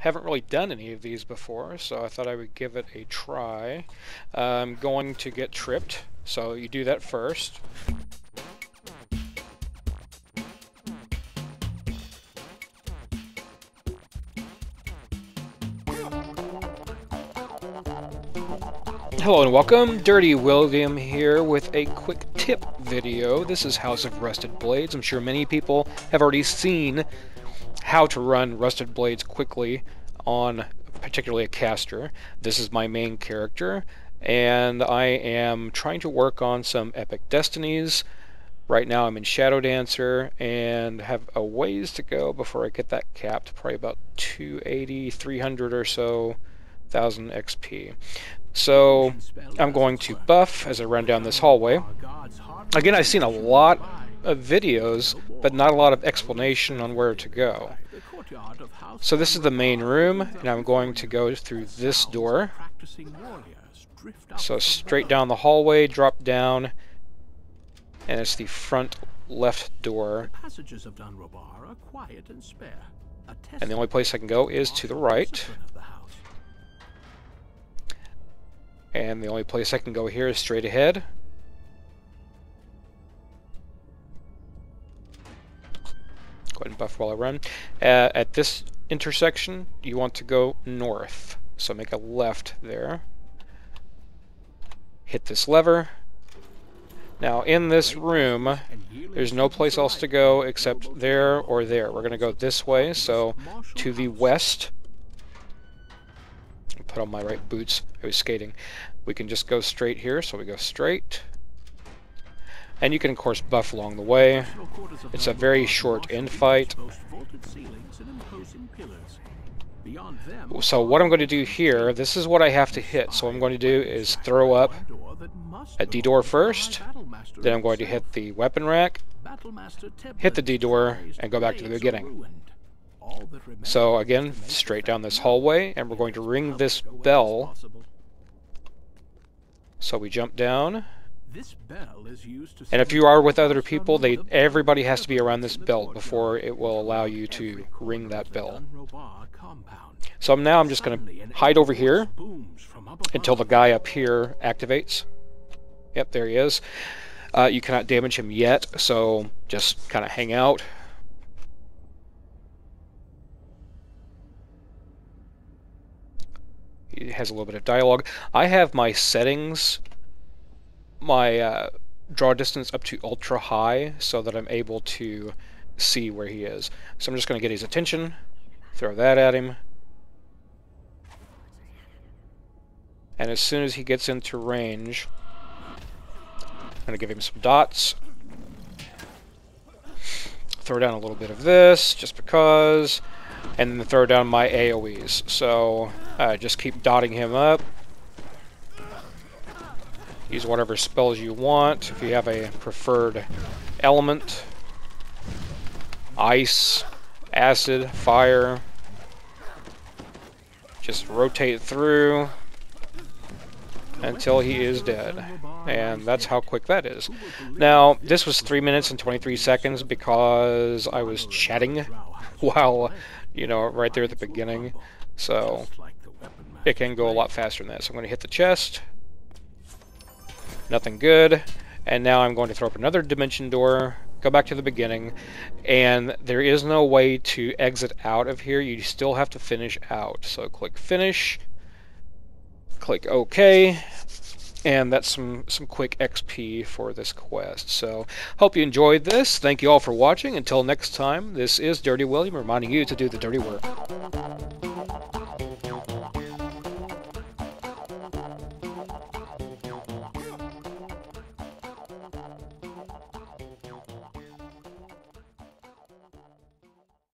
haven't really done any of these before, so I thought I would give it a try. I'm going to get tripped, so you do that first. Hello and welcome, Dirty William here with a quick tip video. This is House of Rusted Blades. I'm sure many people have already seen how to run Rusted Blades quickly on particularly a caster. This is my main character, and I am trying to work on some Epic Destinies. Right now I'm in Shadow Dancer and have a ways to go before I get that capped, probably about 280, 300 or so thousand XP. So I'm going to buff as I run down this hallway. Again, I've seen a lot of videos, but not a lot of explanation on where to go. So this is the main room, and I'm going to go through this door. So straight down the hallway, drop down, and it's the front left door. And the only place I can go is to the right. And the only place I can go here is straight ahead. Go ahead and buff while I run. Uh, at this intersection, you want to go north. So make a left there. Hit this lever. Now in this room, there's no place else to go except there or there. We're going to go this way, so to the west put on my right boots. I was skating. We can just go straight here, so we go straight. And you can, of course, buff along the way. It's a very short end fight. So what I'm going to do here, this is what I have to hit. So what I'm going to do is throw up a D-door first, then I'm going to hit the weapon rack, hit the D-door, and go back to the beginning. So again, straight down this hallway, and we're going to ring this bell. So we jump down. And if you are with other people, they everybody has to be around this belt before it will allow you to ring that bell. So now I'm just going to hide over here until the guy up here activates. Yep, there he is. Uh, you cannot damage him yet, so just kind of hang out. He has a little bit of dialogue. I have my settings, my uh, draw distance up to ultra high so that I'm able to see where he is. So I'm just going to get his attention, throw that at him. And as soon as he gets into range, I'm going to give him some dots. Throw down a little bit of this, just because and then throw down my AoEs. So uh, just keep dotting him up. Use whatever spells you want. If you have a preferred element, ice, acid, fire, just rotate through until he is dead. And that's how quick that is. Now, this was 3 minutes and 23 seconds because I was chatting while you know, right there at the beginning. So it can go a lot faster than that. So I'm going to hit the chest. Nothing good. And now I'm going to throw up another dimension door, go back to the beginning, and there is no way to exit out of here. You still have to finish out. So click finish, click OK, and that's some some quick XP for this quest. So hope you enjoyed this. Thank you all for watching. Until next time, this is Dirty William reminding you to do the dirty work.